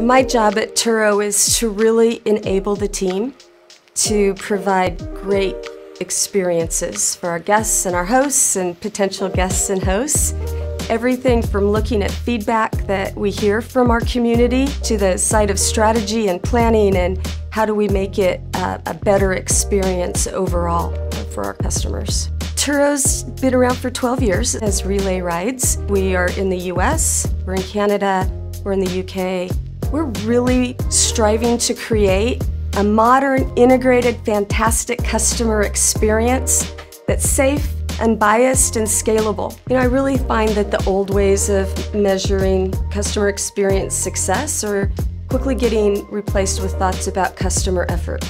My job at Turo is to really enable the team to provide great experiences for our guests and our hosts and potential guests and hosts. Everything from looking at feedback that we hear from our community to the side of strategy and planning and how do we make it a, a better experience overall for our customers. Turo's been around for 12 years as Relay Rides. We are in the US, we're in Canada, we're in the UK. We're really striving to create a modern, integrated, fantastic customer experience that's safe, unbiased, and scalable. You know, I really find that the old ways of measuring customer experience success are quickly getting replaced with thoughts about customer effort.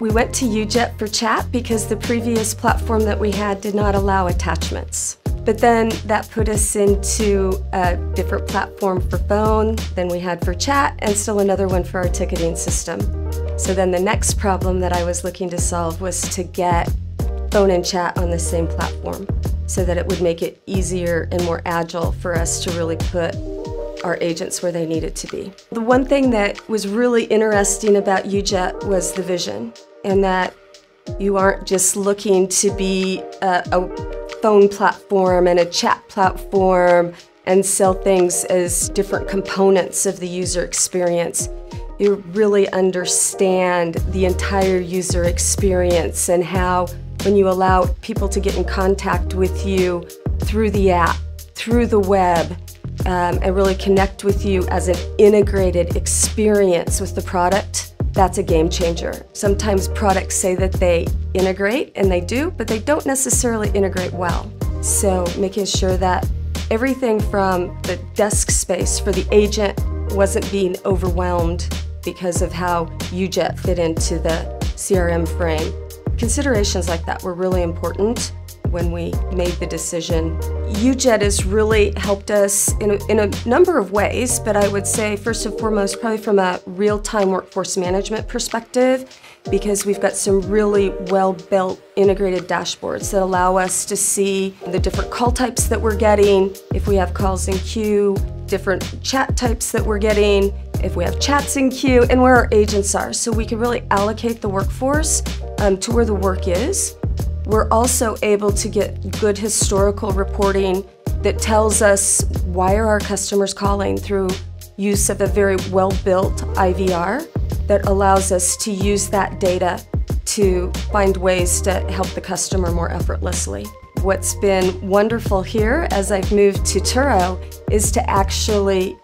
We went to UJET for chat because the previous platform that we had did not allow attachments. But then that put us into a different platform for phone than we had for chat and still another one for our ticketing system. So then the next problem that I was looking to solve was to get phone and chat on the same platform so that it would make it easier and more agile for us to really put our agents where they needed to be. The one thing that was really interesting about UJET was the vision and that you aren't just looking to be a, a phone platform and a chat platform and sell things as different components of the user experience. You really understand the entire user experience and how when you allow people to get in contact with you through the app, through the web, um, and really connect with you as an integrated experience with the product, that's a game changer. Sometimes products say that they integrate, and they do, but they don't necessarily integrate well. So making sure that everything from the desk space for the agent wasn't being overwhelmed because of how UJET fit into the CRM frame. Considerations like that were really important when we made the decision. UJET has really helped us in a, in a number of ways, but I would say first and foremost, probably from a real-time workforce management perspective, because we've got some really well-built integrated dashboards that allow us to see the different call types that we're getting, if we have calls in queue, different chat types that we're getting, if we have chats in queue, and where our agents are. So we can really allocate the workforce um, to where the work is we're also able to get good historical reporting that tells us why are our customers calling through use of a very well-built IVR that allows us to use that data to find ways to help the customer more effortlessly. What's been wonderful here as I've moved to Turo is to actually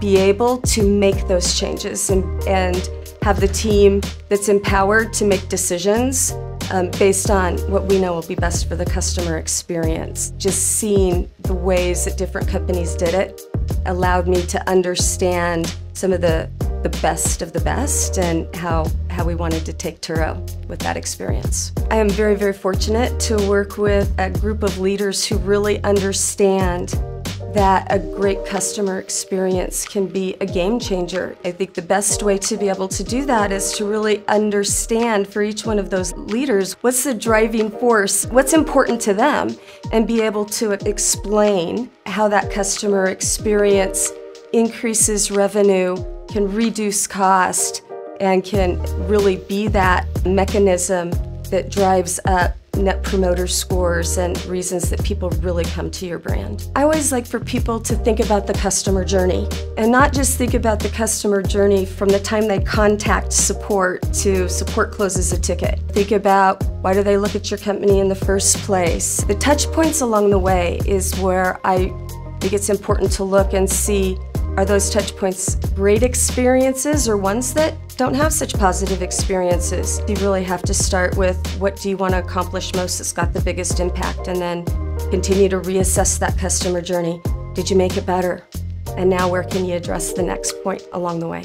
be able to make those changes and, and have the team that's empowered to make decisions um, based on what we know will be best for the customer experience. Just seeing the ways that different companies did it allowed me to understand some of the, the best of the best and how, how we wanted to take Turo with that experience. I am very, very fortunate to work with a group of leaders who really understand that a great customer experience can be a game changer. I think the best way to be able to do that is to really understand for each one of those leaders what's the driving force, what's important to them, and be able to explain how that customer experience increases revenue, can reduce cost, and can really be that mechanism that drives up net promoter scores and reasons that people really come to your brand. I always like for people to think about the customer journey and not just think about the customer journey from the time they contact support to support closes a ticket. Think about why do they look at your company in the first place? The touch points along the way is where I think it's important to look and see are those touch points great experiences or ones that don't have such positive experiences? You really have to start with what do you want to accomplish most that's got the biggest impact and then continue to reassess that customer journey. Did you make it better? And now where can you address the next point along the way?